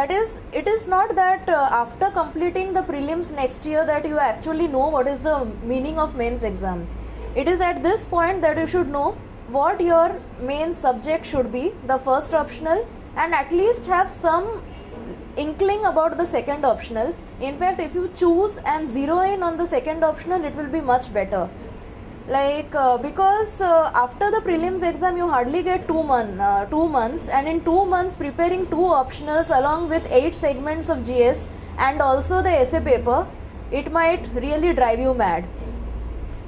that is it is not that uh, after completing the prelims next year that you actually know what is the meaning of mains exam. It is at this point that you should know what your main subject should be the first optional and at least have some inkling about the second optional. In fact if you choose and zero in on the second optional it will be much better like uh, because uh, after the prelims exam you hardly get two month uh, two months. And in two months preparing two optionals along with eight segments of gs and also the essay paper it might really drive you mad.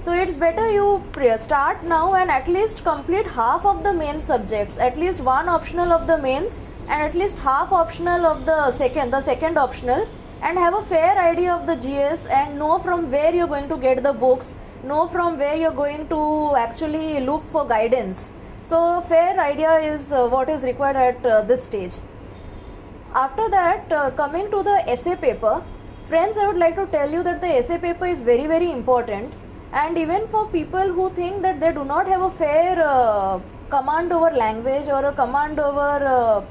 So it's better you start now and at least complete half of the main subjects at least one optional of the mains and at least half optional of the second the second optional and have a fair idea of the gs and know from where you're going to get the books know from where you're going to actually look for guidance. So fair idea is uh, what is required at uh, this stage. After that uh, coming to the essay paper friends i would like to tell you that the essay paper is very very important. And even for people who think that they do not have a fair uh, command over language or a command over uh,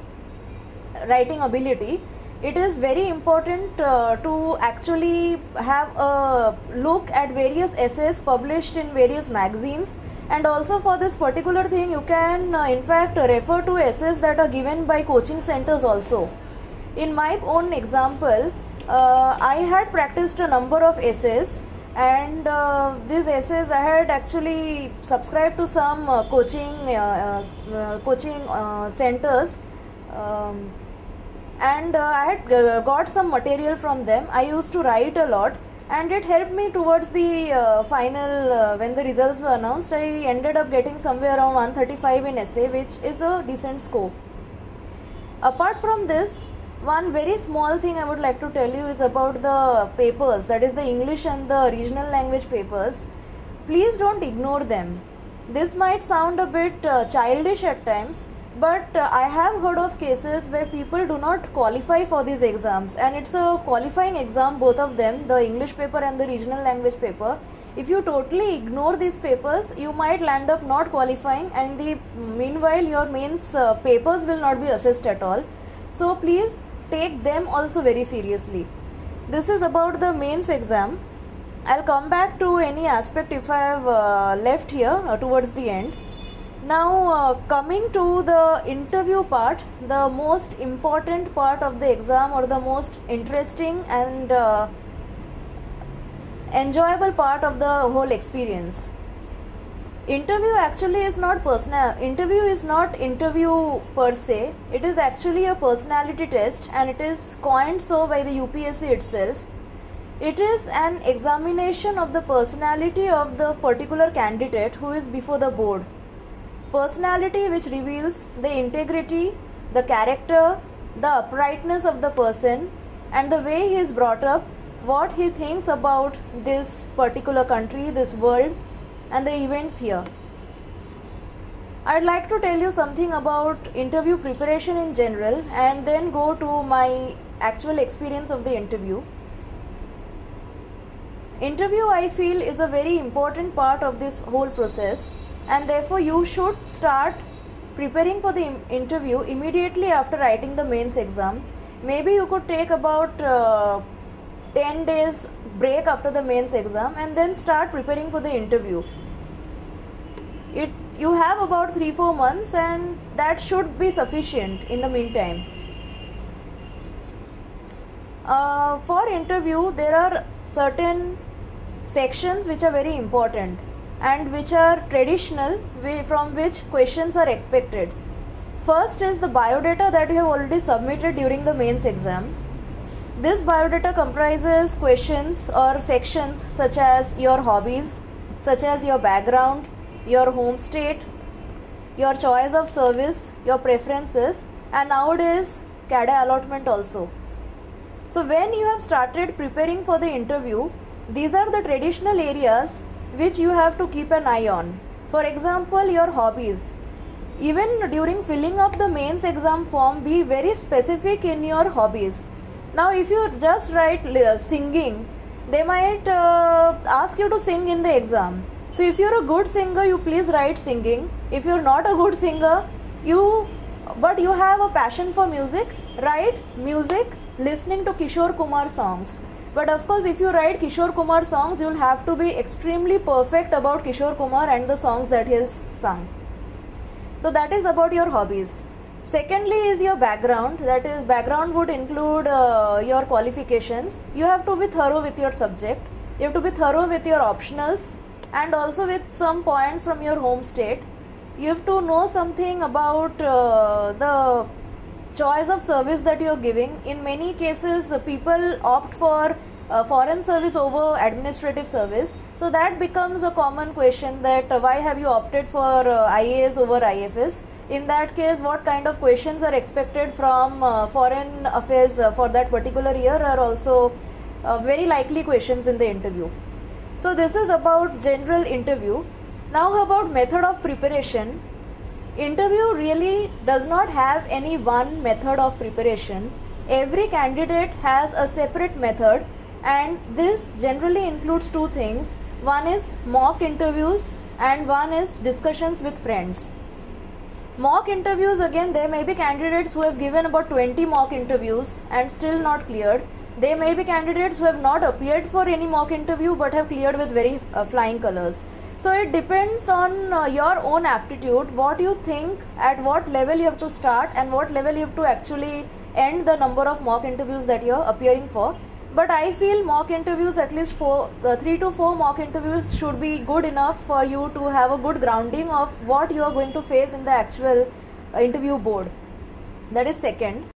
writing ability it is very important uh, to actually have a look at various essays published in various magazines. And also for this particular thing you can uh, in fact refer to essays that are given by coaching centers also. In my own example uh, i had practiced a number of essays. And uh, these essays i had actually subscribed to some uh, coaching uh, coaching centers. Um, and uh, I had uh, got some material from them. I used to write a lot, and it helped me towards the uh, final uh, when the results were announced. I ended up getting somewhere around 135 in essay, which is a decent score. Apart from this, one very small thing I would like to tell you is about the papers, that is the English and the regional language papers. Please don't ignore them. This might sound a bit uh, childish at times, but uh, i have heard of cases where people do not qualify for these exams. And it's a qualifying exam both of them the english paper and the regional language paper. If you totally ignore these papers you might land up not qualifying and the meanwhile your mains uh, papers will not be assessed at all. So please take them also very seriously. This is about the mains exam. I'll come back to any aspect if i have uh, left here uh, towards the end now, uh, coming to the interview part, the most important part of the exam or the most interesting and uh, enjoyable part of the whole experience. Interview actually is not personal. Interview is not interview per se. It is actually a personality test, and it is coined so by the UPSC itself. It is an examination of the personality of the particular candidate who is before the board personality which reveals the integrity, the character, the uprightness of the person, and the way he is brought up, what he thinks about this particular country, this world, and the events here. I'd like to tell you something about interview preparation in general and then go to my actual experience of the interview. Interview, I feel, is a very important part of this whole process and therefore you should start preparing for the interview immediately after writing the mains exam. Maybe you could take about uh, 10 days break after the mains exam and then start preparing for the interview. It you have about 3 4 months and that should be sufficient in the meantime. Uh, for interview there are certain sections which are very important and which are traditional from which questions are expected. First is the biodata that you have already submitted during the mains exam. This biodata comprises questions or sections such as your hobbies, such as your background, your home state, your choice of service, your preferences, and nowadays cadre allotment also. So, when you have started preparing for the interview, these are the traditional areas which you have to keep an eye on. For example, your hobbies. Even during filling up the mains exam form, be very specific in your hobbies. Now, if you just write singing, they might uh, ask you to sing in the exam. So, if you're a good singer, you please write singing. If you're not a good singer, you but you have a passion for music write music listening to kishore kumar songs but of course if you write kishore kumar songs you'll have to be extremely perfect about kishore kumar and the songs that he has sung. So that is about your hobbies. Secondly is your background. That is background would include uh, your qualifications. You have to be thorough with your subject. You have to be thorough with your optionals and also with some points from your home state. You have to know something about uh, the choice of service that you're giving in many cases uh, people opt for uh, foreign service over administrative service. So that becomes a common question that uh, why have you opted for uh, ias over ifs in that case what kind of questions are expected from uh, foreign affairs uh, for that particular year are also very likely questions in the interview. So this is about general interview. Now about method of preparation. Interview really does not have any one method of preparation. Every candidate has a separate method and this generally includes two things. One is mock interviews and one is discussions with friends. Mock interviews again there may be candidates who have given about 20 mock interviews and still not cleared. There may be candidates who have not appeared for any mock interview but have cleared with very uh, flying colors. So it depends on uh, your own aptitude, what you think, at what level you have to start, and what level you have to actually end the number of mock interviews that you're appearing for. But I feel mock interviews, at least four, uh, three to four mock interviews, should be good enough for you to have a good grounding of what you are going to face in the actual uh, interview board. That is second.